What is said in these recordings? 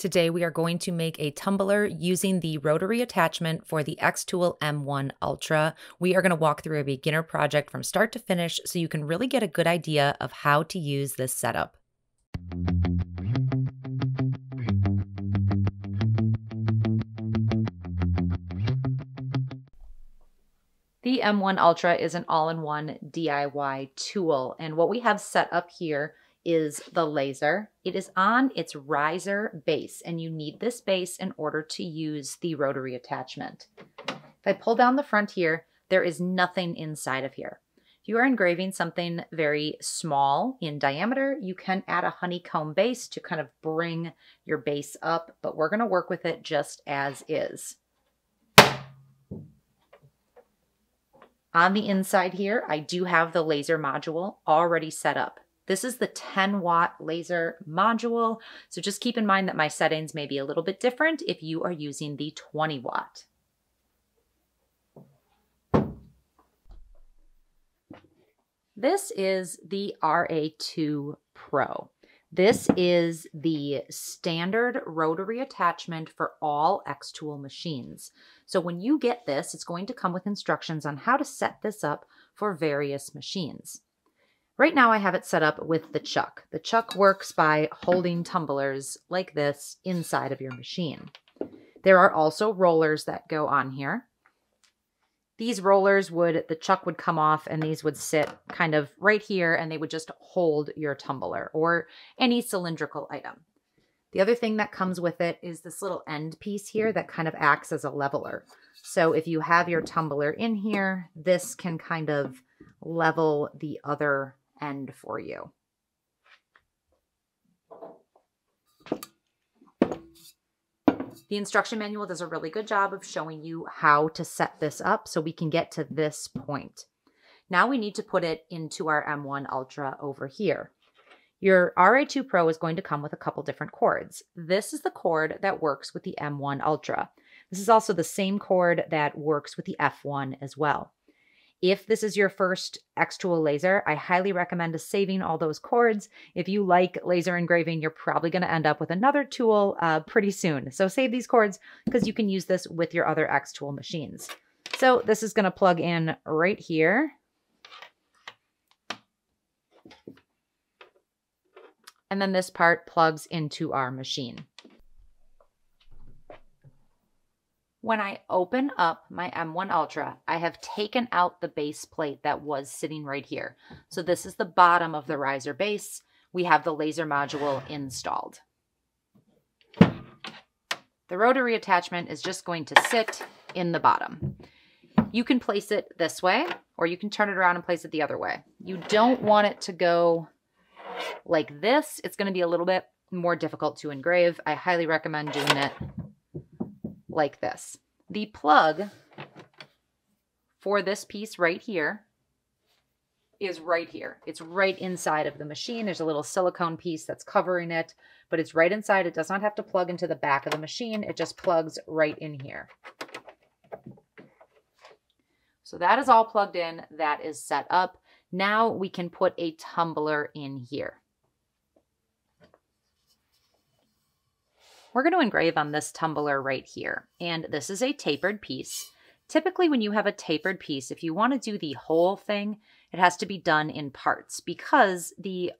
Today we are going to make a tumbler using the rotary attachment for the Xtool M1 Ultra. We are going to walk through a beginner project from start to finish so you can really get a good idea of how to use this setup. The M1 Ultra is an all-in-one DIY tool and what we have set up here is the laser. It is on its riser base, and you need this base in order to use the rotary attachment. If I pull down the front here, there is nothing inside of here. If you are engraving something very small in diameter, you can add a honeycomb base to kind of bring your base up, but we're gonna work with it just as is. On the inside here, I do have the laser module already set up. This is the 10 watt laser module. So just keep in mind that my settings may be a little bit different if you are using the 20 watt. This is the RA2 Pro. This is the standard rotary attachment for all Xtool machines. So when you get this, it's going to come with instructions on how to set this up for various machines. Right now I have it set up with the chuck. The chuck works by holding tumblers like this inside of your machine. There are also rollers that go on here. These rollers would, the chuck would come off and these would sit kind of right here and they would just hold your tumbler or any cylindrical item. The other thing that comes with it is this little end piece here that kind of acts as a leveler. So if you have your tumbler in here, this can kind of level the other end for you. The instruction manual does a really good job of showing you how to set this up so we can get to this point. Now we need to put it into our M1 Ultra over here. Your RA2 Pro is going to come with a couple different cords. This is the cord that works with the M1 Ultra. This is also the same cord that works with the F1 as well. If this is your first Xtool laser, I highly recommend saving all those cords. If you like laser engraving, you're probably going to end up with another tool uh, pretty soon. So save these cords because you can use this with your other Xtool machines. So this is going to plug in right here. And then this part plugs into our machine. When I open up my M1 Ultra, I have taken out the base plate that was sitting right here. So this is the bottom of the riser base. We have the laser module installed. The rotary attachment is just going to sit in the bottom. You can place it this way, or you can turn it around and place it the other way. You don't want it to go like this. It's going to be a little bit more difficult to engrave. I highly recommend doing it like this. The plug for this piece right here is right here. It's right inside of the machine. There's a little silicone piece that's covering it, but it's right inside. It does not have to plug into the back of the machine. It just plugs right in here. So that is all plugged in. That is set up. Now we can put a tumbler in here. We're going to engrave on this tumbler right here. And this is a tapered piece. Typically when you have a tapered piece, if you want to do the whole thing, it has to be done in parts because the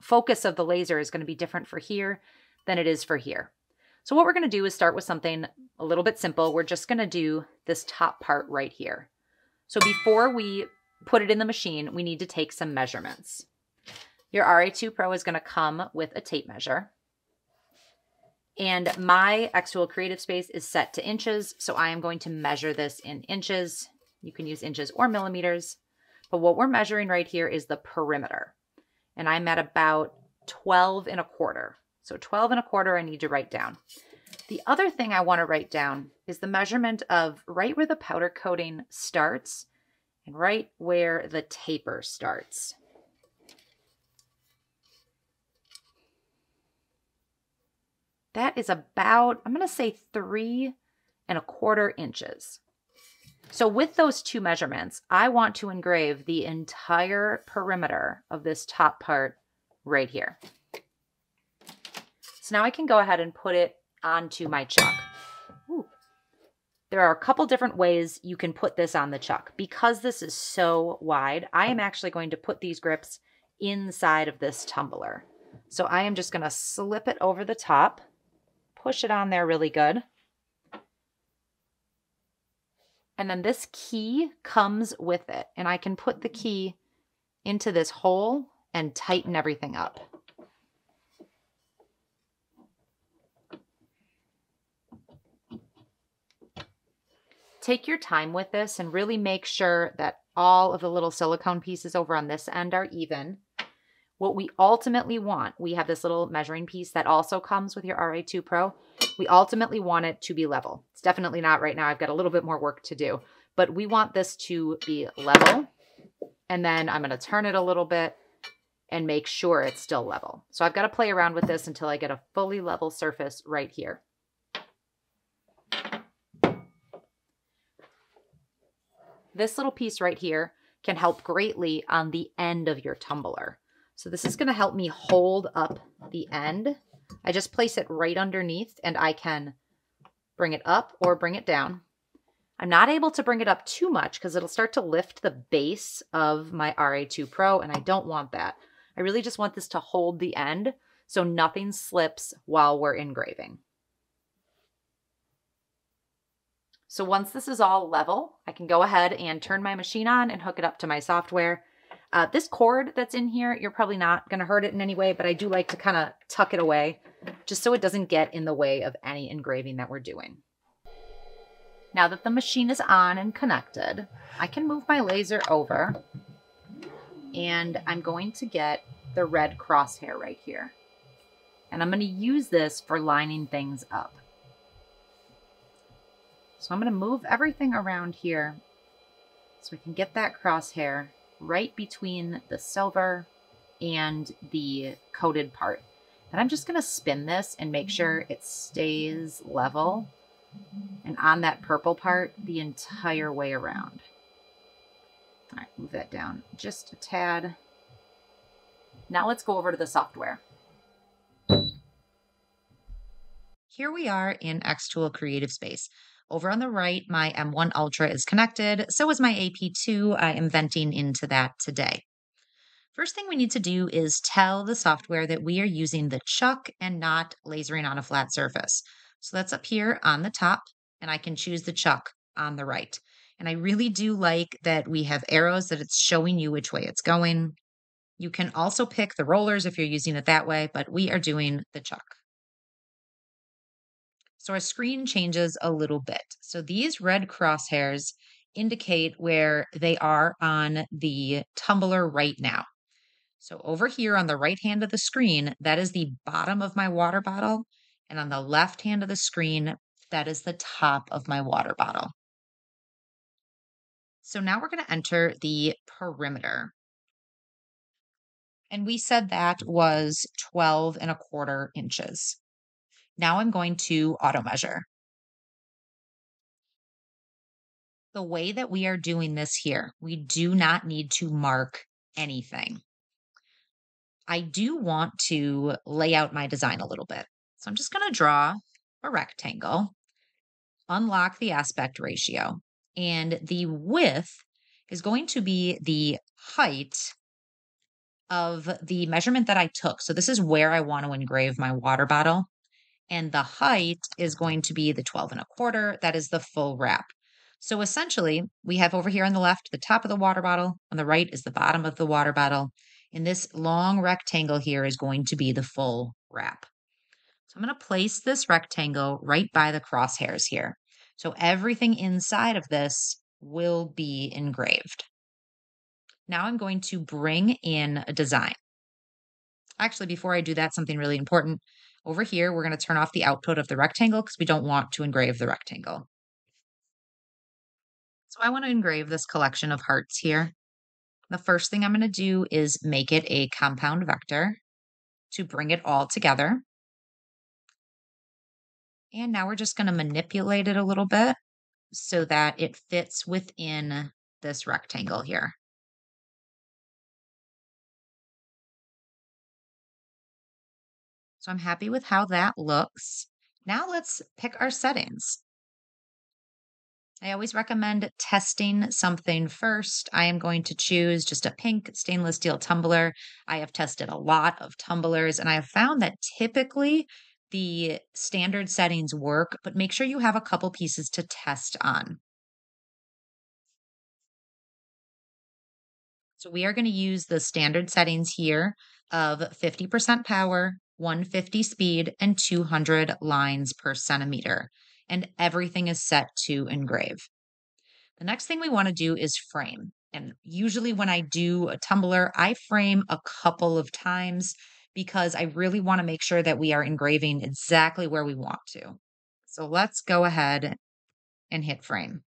focus of the laser is going to be different for here than it is for here. So what we're going to do is start with something a little bit simple. We're just going to do this top part right here. So before we put it in the machine, we need to take some measurements. Your RA2 Pro is going to come with a tape measure. And my Xtool Creative Space is set to inches, so I am going to measure this in inches. You can use inches or millimeters. But what we're measuring right here is the perimeter. And I'm at about 12 and a quarter. So 12 and a quarter I need to write down. The other thing I want to write down is the measurement of right where the powder coating starts and right where the taper starts. That is about, I'm going to say three and a quarter inches. So with those two measurements, I want to engrave the entire perimeter of this top part right here. So now I can go ahead and put it onto my chuck. Ooh. There are a couple different ways you can put this on the chuck. Because this is so wide, I am actually going to put these grips inside of this tumbler. So I am just going to slip it over the top, push it on there really good. And then this key comes with it. And I can put the key into this hole and tighten everything up. Take your time with this and really make sure that all of the little silicone pieces over on this end are even. What we ultimately want, we have this little measuring piece that also comes with your RA2 Pro. We ultimately want it to be level. It's definitely not right now. I've got a little bit more work to do, but we want this to be level. And then I'm going to turn it a little bit and make sure it's still level. So I've got to play around with this until I get a fully level surface right here. This little piece right here can help greatly on the end of your tumbler. So this is going to help me hold up the end. I just place it right underneath and I can bring it up or bring it down. I'm not able to bring it up too much because it'll start to lift the base of my RA2 Pro and I don't want that. I really just want this to hold the end so nothing slips while we're engraving. So once this is all level, I can go ahead and turn my machine on and hook it up to my software. Uh, this cord that's in here, you're probably not going to hurt it in any way, but I do like to kind of tuck it away just so it doesn't get in the way of any engraving that we're doing. Now that the machine is on and connected, I can move my laser over and I'm going to get the red crosshair right here. And I'm going to use this for lining things up. So I'm going to move everything around here so we can get that crosshair right between the silver and the coated part. And I'm just going to spin this and make sure mm-hmm. it stays level and on that purple part the entire way around. All right, move that down just a tad. Now let's go over to the software. Here we are in Xtool Creative Space. Over on the right, my M1 Ultra is connected. So is my AP2. Uh, I am venting into that today. First thing we need to do is tell the software that we are using the chuck and not lasering on a flat surface. So that's up here on the top, and I can choose the chuck on the right. And I really do like that we have arrows that it's showing you which way it's going. You can also pick the rollers if you're using it that way, but we are doing the chuck. So our screen changes a little bit. So these red crosshairs indicate where they are on the tumbler right now. So over here on the right hand of the screen, that is the bottom of my water bottle. And on the left hand of the screen, that is the top of my water bottle. So now we're going to enter the perimeter. And we said that was 12 and a quarter inches. Now I'm going to auto measure. The way that we are doing this here, we do not need to mark anything. I do want to lay out my design a little bit. So I'm just going to draw a rectangle, unlock the aspect ratio, and the width is going to be the height of the measurement that I took. So this is where I want to engrave my water bottle and the height is going to be the 12 and a quarter. That is the full wrap. So essentially, we have over here on the left the top of the water bottle, on the right is the bottom of the water bottle, and this long rectangle here is going to be the full wrap. So I'm going to place this rectangle right by the crosshairs here. So everything inside of this will be engraved. Now I'm going to bring in a design. Actually, before I do that, something really important. Over here, we're going to turn off the output of the rectangle because we don't want to engrave the rectangle. So I want to engrave this collection of hearts here. The first thing I'm going to do is make it a compound vector to bring it all together. And now we're just going to manipulate it a little bit so that it fits within this rectangle here. So I'm happy with how that looks. Now let's pick our settings. I always recommend testing something first. I am going to choose just a pink stainless steel tumbler. I have tested a lot of tumblers and I have found that typically the standard settings work, but make sure you have a couple pieces to test on. So we are going to use the standard settings here of 50% power, 150 speed, and 200 lines per centimeter and everything is set to engrave. The next thing we want to do is frame. And usually, when I do a tumbler, I frame a couple of times because I really want to make sure that we are engraving exactly where we want to. So let's go ahead and hit frame.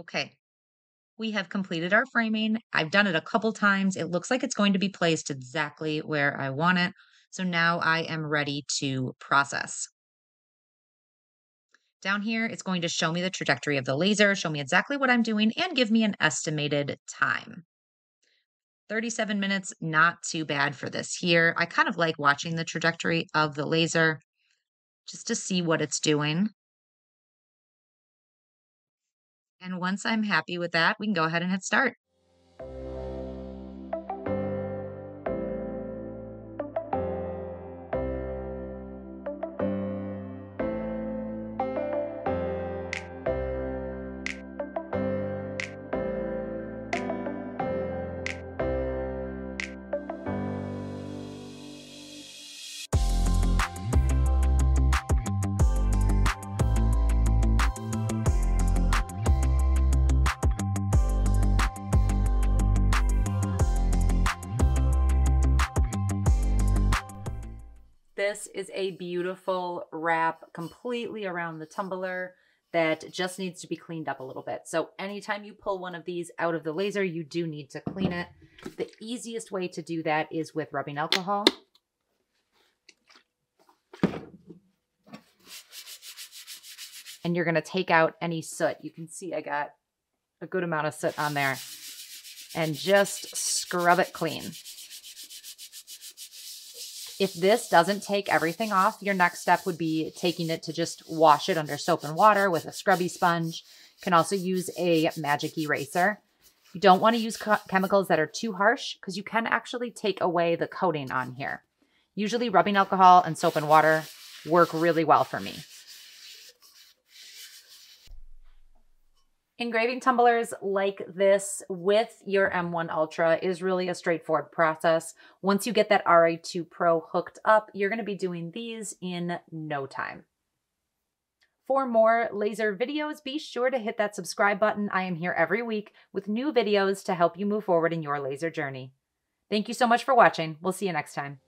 Okay, we have completed our framing. I've done it a couple times. It looks like it's going to be placed exactly where I want it. So now I am ready to process. Down here, it's going to show me the trajectory of the laser, show me exactly what I'm doing, and give me an estimated time. 37 minutes, not too bad for this here. I kind of like watching the trajectory of the laser just to see what it's doing. And once I'm happy with that, we can go ahead and hit start. This is a beautiful wrap completely around the tumbler that just needs to be cleaned up a little bit. So anytime you pull one of these out of the laser, you do need to clean it. The easiest way to do that is with rubbing alcohol. And you're going to take out any soot. You can see I got a good amount of soot on there. And just scrub it clean. If this doesn't take everything off, your next step would be taking it to just wash it under soap and water with a scrubby sponge. You can also use a magic eraser. You don't want to use chemicals that are too harsh because you can actually take away the coating on here. Usually rubbing alcohol and soap and water work really well for me. Engraving tumblers like this with your M1 Ultra is really a straightforward process. Once you get that RA2 Pro hooked up, you're going to be doing these in no time. For more laser videos, be sure to hit that subscribe button. I am here every week with new videos to help you move forward in your laser journey. Thank you so much for watching. We'll see you next time.